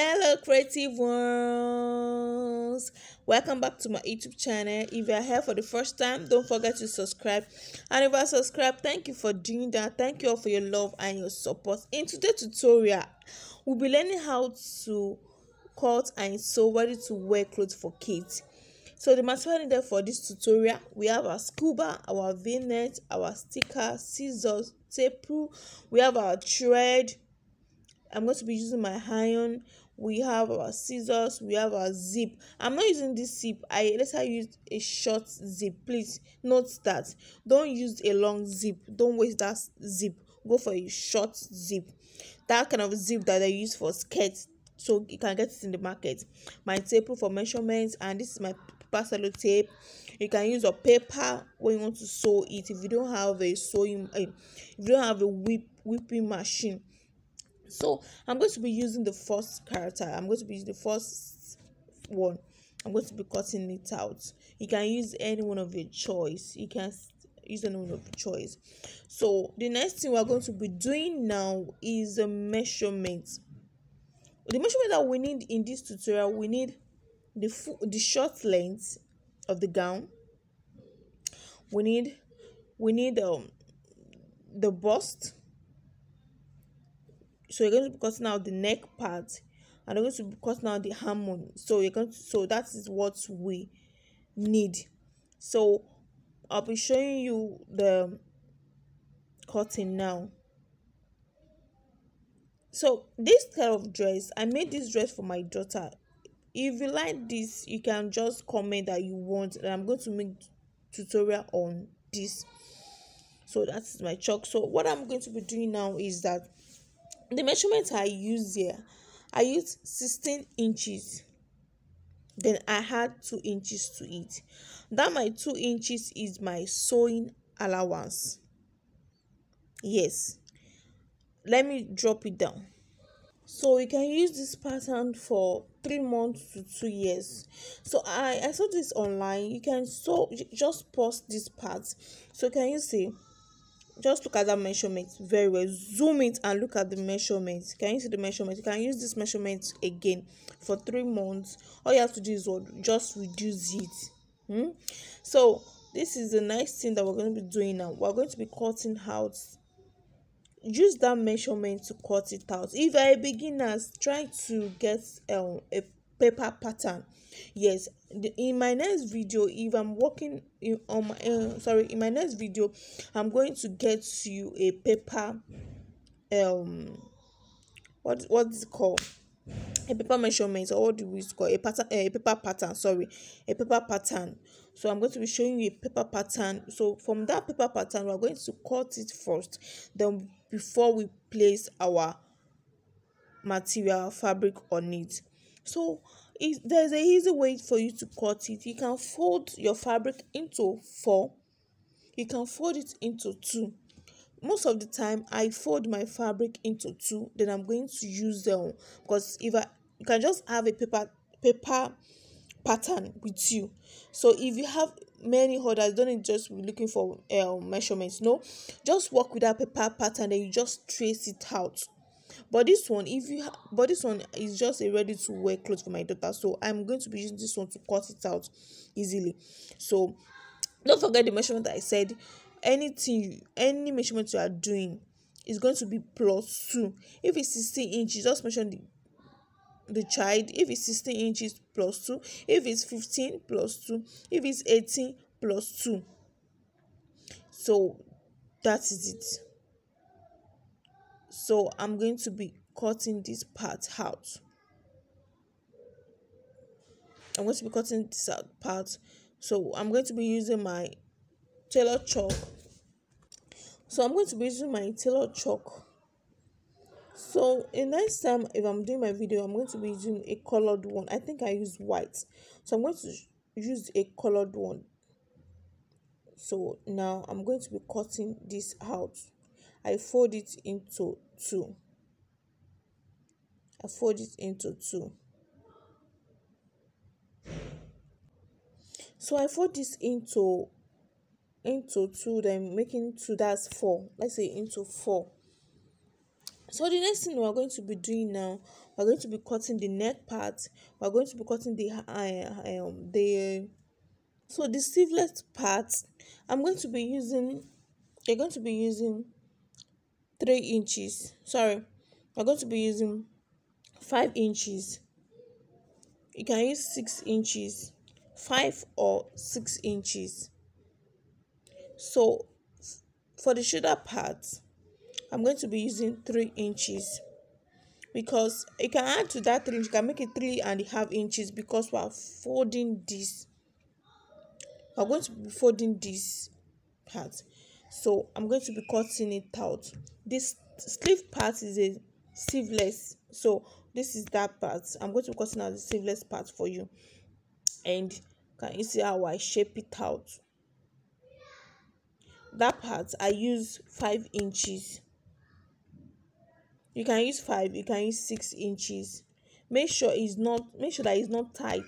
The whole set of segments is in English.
Hello, creative ones! Welcome back to my YouTube channel. If you are here for the first time, don't forget to subscribe. And if you are subscribed, thank you for doing that. Thank you all for your love and your support. In today's tutorial, we'll be learning how to cut and sew ready to wear clothes for kids. So the material needed for this tutorial, we have our scuba, our v-net, our sticker, scissors, tape, we have our thread, I'm going to be using my iron. We have our scissors. We have our zip. I'm not using this zip. I let's later use a short zip. Please note that. Don't use a long zip. Don't waste that zip. Go for a short zip. That kind of zip that they use for skirts. So you can get it in the market. My tape for measurements and this is my paper tape. You can use a paper when you want to sew it. If you don't have a sewing, eh, if you don't have a whip whipping machine so i'm going to be using the first character. I'm going to be using the first one. I'm going to be cutting it out. You can use any one of your choice. You can use any one of your choice. So the next thing we're going to be doing now is a measurement. The measurement that we need in this tutorial we need the the short length of the gown. We need we need um the bust so you're going to be cutting out the neck part and you're going to be cutting out the harmony so you're going to so that is what we need. So i'll be showing you the cutting now. So this kind of dress i made this dress for my daughter. If you like this you can just comment that you want and i'm going to make tutorial on this. So that's my chalk. So what i'm going to be doing now is that the measurement I use here I used 16 inches. Then I had 2 inches to it. That my 2 inches is my sewing allowance. Yes. Let me drop it down. So you can use this pattern for three months to two years. So i i saw this online. You can sew just post this part. So can you see just look at that measurement very well. Zoom it and look at the measurement. Can you see the measurement? You can use this measurement again for three months. All you have to do is what? Just reduce it. Hmm? so this is the next thing that we're going to be doing now. We're going to be cutting out. Use that measurement to cut it out. If you're a beginner try to get um, a paper pattern. Yes in my next video if i'm working in, on my uh, sorry in my next video i'm going to get you a paper um what what is it called? A paper measurement or what do we call a pattern a paper pattern sorry a paper pattern. So i'm going to be showing you a paper pattern. So from that paper pattern we're going to cut it first. Then before we place our material fabric on it so there's a easy way for you to cut it. You can fold your fabric into four. You can fold it into two. Most of the time i fold my fabric into two then i'm going to use them. Because if i you can just have a paper paper pattern with you. So if you have many others don't just be looking for um, measurements no. Just work with that paper pattern and you just trace it out but this one if you but this one is just a ready to wear clothes for my daughter. So i'm going to be using this one to cut it out easily. So don't forget the measurement i said. Anything any measurement you are doing is going to be plus two. If it's 16 inches just mention the the child. If it's 16 inches plus 2 if it's 15 plus 2 if it's 18 plus 2 so that is it so i'm going to be cutting this part out. I'm going to be cutting this out part. So i'm going to be using my tailor chalk. So i'm going to be using my tailor chalk. So in next time if i'm doing my video i'm going to be using a colored one. I think i use white. So i'm going to use a colored one. So now i'm going to be cutting this out. I fold it into two. I fold it into two. So I fold this into into two then making two that's four. Let's say into four. So the next thing we're going to be doing now we're going to be cutting the neck part we're going to be cutting the uh, um the so the sleeveless part i'm going to be using you're going to be using three inches. Sorry we're going to be using five inches. You can use six inches. Five or six inches. So for the shoulder part i'm going to be using three inches. Because you can add to that three you can make it three and a half inches because we are folding this. We're going to be folding this part so i'm going to be cutting it out. This sleeve part is a sleeveless. So this is that part. I'm going to be cutting out the sleeveless part for you. And can you see how i shape it out? That part i use five inches. You can use five you can use six inches. Make sure it's not make sure that it's not tight.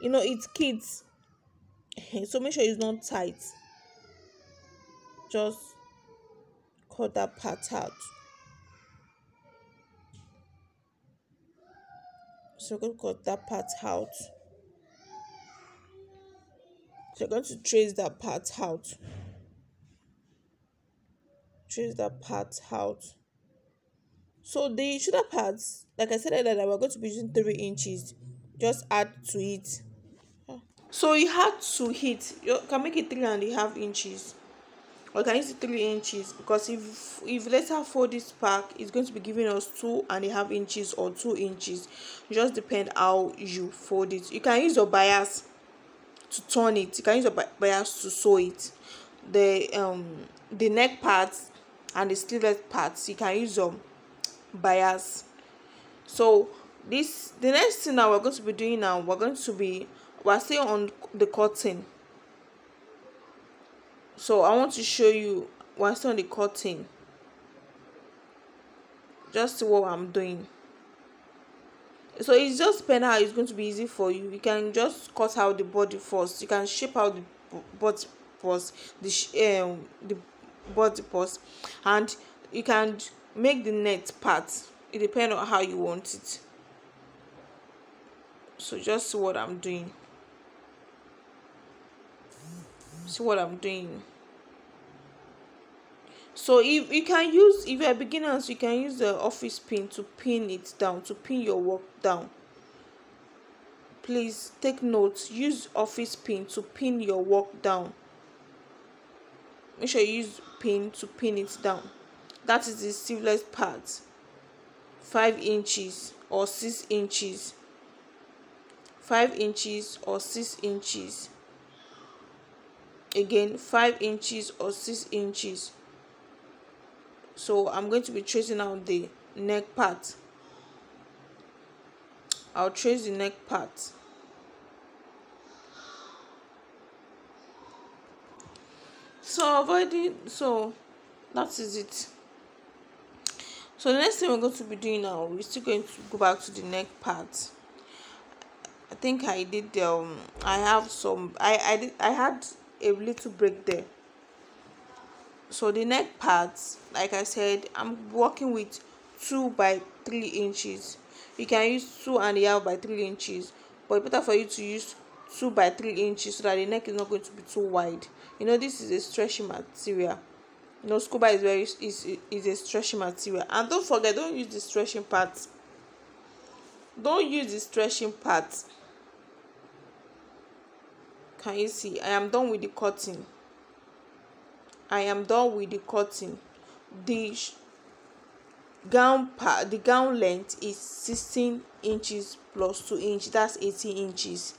You know it's kids. So make sure it's not tight just cut that part out. So we're going to cut that part out. So you're going to trace that part out. Trace that part out. So the shoulder parts like i said earlier that we're going to be using three inches. Just add to it. So you had to hit you can make it three and a half inches you can use three inches? Because if if later fold this pack it's going to be giving us two and a half inches or two inches. Just depend how you fold it. You can use your bias to turn it. You can use your bias to sew it. The um the neck parts and the sleeveless parts you can use your bias. So this the next thing that we're going to be doing now we're going to be we're still on the cutting so i want to show you we're still on the cutting. Just see what i'm doing. So it's just depend how it's going to be easy for you. You can just cut out the body first. You can shape out the body first the um the body first. And you can make the net part. It depends on how you want it. So just see what i'm doing see what i'm doing. So if you can use if you're beginners you can use the office pin to pin it down to pin your work down. Please take notes. Use office pin to pin your work down. Make sure you use pin to pin it down. That is the sleeveless part. Five inches or six inches. Five inches or six inches again five inches or six inches. So i'm going to be tracing out the neck part. I'll trace the neck part. So avoiding so that is it. So the next thing we're going to be doing now we're still going to go back to the neck part. I think i did um i have some i i did i had a little break there. So the neck part like i said i'm working with two by three inches. You can use two and a half by three inches but better for you to use two by three inches so that the neck is not going to be too wide. You know this is a stretchy material. You know scuba is very is is a stretchy material. And don't forget don't use the stretching part. Don't use the stretching part can you see? I am done with the cutting. I am done with the cutting. The gown part the gown length is 16 inches plus 2 inch that's 18 inches.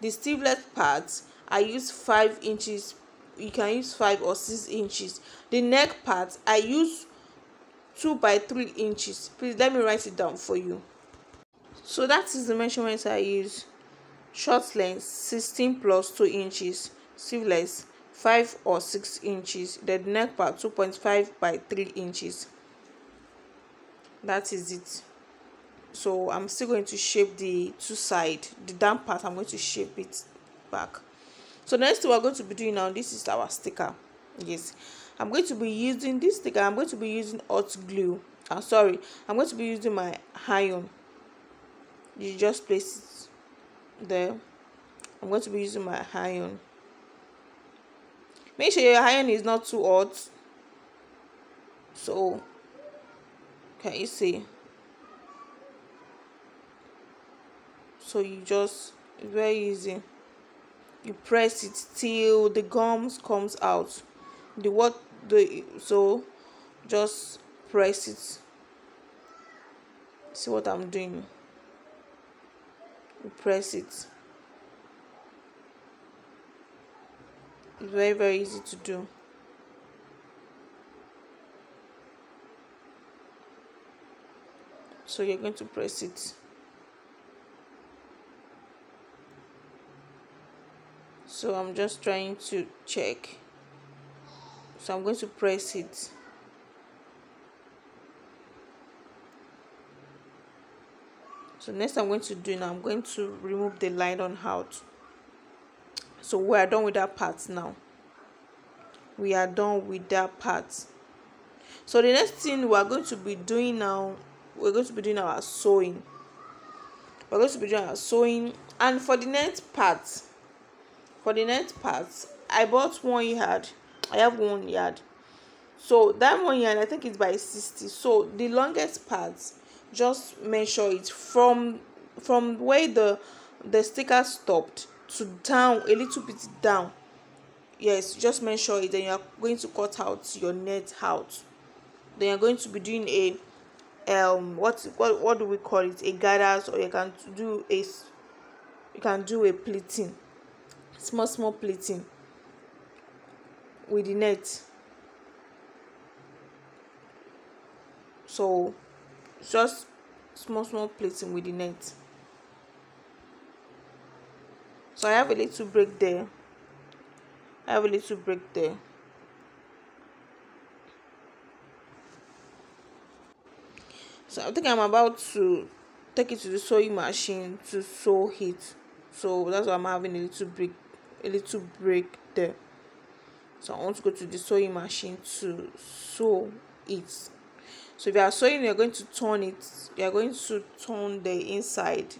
The sleeveless part i use 5 inches you can use 5 or 6 inches. The neck part i use 2 by 3 inches. Please let me write it down for you. So that is the measurement i use short length 16 plus 2 inches sleeveless 5 or 6 inches the neck part 2.5 by 3 inches. That is it. So i'm still going to shape the two side the down part i'm going to shape it back. So next thing we're going to be doing now this is our sticker. Yes. I'm going to be using this sticker i'm going to be using hot glue. I'm uh, sorry i'm going to be using my iron. You just place it there i'm going to be using my iron. Make sure your iron is not too hot. So can you see? So you just very easy. You press it till the gums comes out. The what the so just press it. See what i'm doing you press it. It's very very easy to do. So you're going to press it. So I'm just trying to check. So I'm going to press it so next I'm going to do now I'm going to remove the nylon out so we are done with that part now. We are done with that part. So the next thing we are going to be doing now we're going to be doing our sewing. We're going to be doing our sewing. And for the next part for the next part i bought one yard. I have one yard. So that one yard i think it's by 60 so the longest part just measure it. From from where the the sticker stopped to down a little bit down. Yes just measure it. Then you are going to cut out your net out. Then you're going to be doing a um what what what do we call it? A gathers or you can do a you can do a pleating. Small small pleating with the net. So just small small pleating with the net. So i have a little break there. I have a little break there. So i think i'm about to take it to the sewing machine to sew it. So that's why i'm having a little break a little break there. So i want to go to the sewing machine to sew it so if you are sewing you're going to turn it you're going to turn the inside.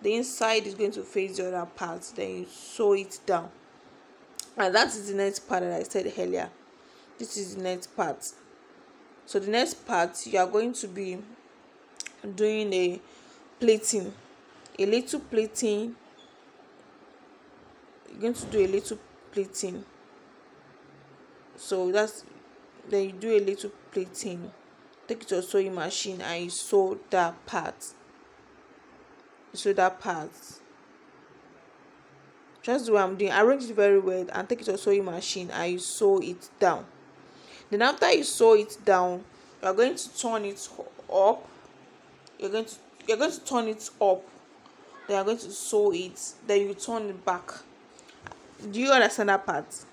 The inside is going to face the other part then you sew it down. And that is the next part that i said earlier. This is the next part. So the next part you are going to be doing a pleating a little pleating you're going to do a little pleating so that's then you do a little pleating take it to a sewing machine and you sew that part. You sew that part. Just do what i'm doing arrange it very well and take it to a sewing machine and you sew it down. Then after you sew it down you are going to turn it up. You're going to you're going to turn it up. Then you're going to sew it. Then you turn it back. Do you understand that part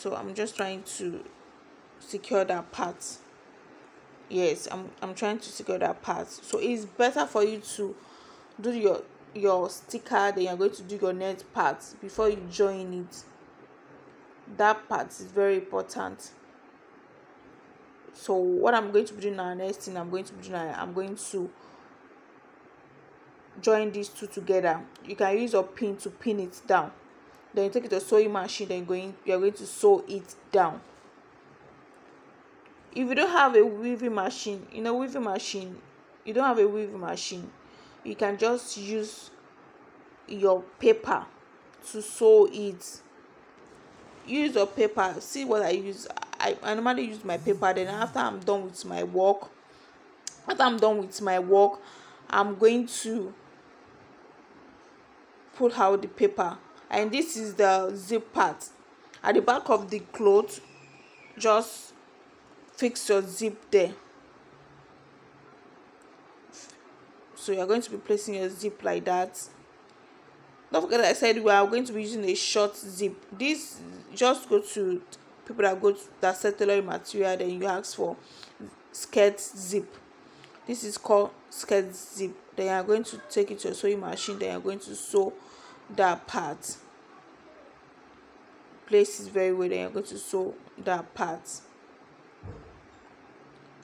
so i'm just trying to secure that part. Yes i'm i'm trying to secure that part. So it's better for you to do your your sticker then you're going to do your net part before you join it. That part is very important. So what i'm going to be doing now next thing i'm going to be doing i'm going to join these two together. You can use your pin to pin it down then you take it to a sewing machine then going you're going to sew it down. If you don't have a weaving machine in a weaving machine you don't have a weaving machine you can just use your paper to sew it. Use your paper see what i use. I i normally use my paper then after i'm done with my work after i'm done with my work i'm going to pull out the paper and this is the zip part. At the back of the cloth just fix your zip there. So you're going to be placing your zip like that. Don't forget i said we are going to be using a short zip. This just go to people that go to that sell material then you ask for skirt zip. This is called skirt zip. Then you are going to take it to a sewing machine then you are going to sew that part. Place it very well then you're going to sew that part.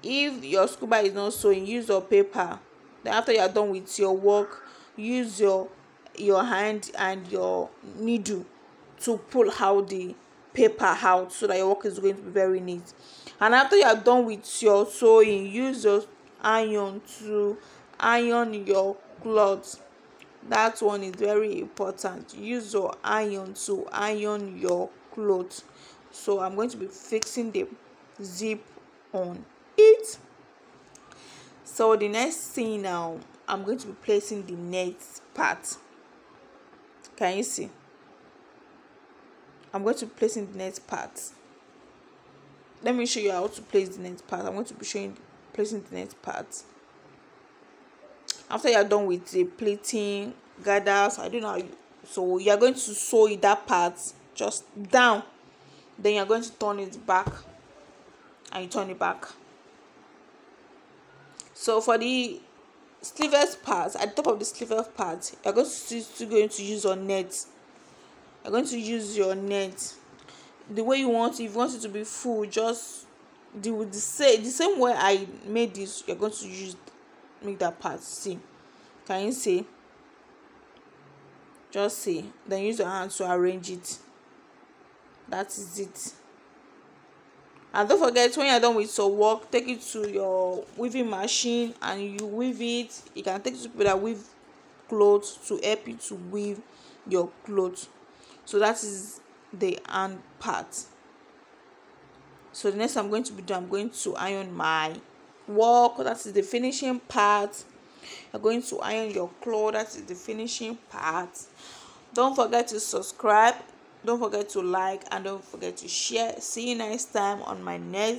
If your scuba is not sewing use your paper. Then after you are done with your work use your your hand and your needle to pull out the paper out so that your work is going to be very neat. And after you are done with your sewing use your iron to iron your cloth that one is very important. Use your iron to iron your clothes. So i'm going to be fixing the zip on it. So the next thing now i'm going to be placing the next part. Can you see? I'm going to be placing the next part. Let me show you how to place the next part. I'm going to be showing placing the next part after you are done with the pleating gathers i don't know you, so you are going to sew that part just down. Then you are going to turn it back. And you turn it back. So for the sleeveless part at the top of the sleeveless part you're going to still going to use your net. You're going to use your net. The way you want if you want it to be full just the the same the same way i made this you're going to use make that part see. Can you see? Just see. Then use your hand to arrange it. That is it. And don't forget when you're done with your work take it to your weaving machine and you weave it. You can take it to people that weave clothes to help you to weave your clothes. So that is the hand part. So the next i'm going to be doing i'm going to iron my work that is the finishing part. You're going to iron your clothes that is the finishing part. Don't forget to subscribe don't forget to like and don't forget to share. See you next time on my next